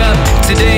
up today.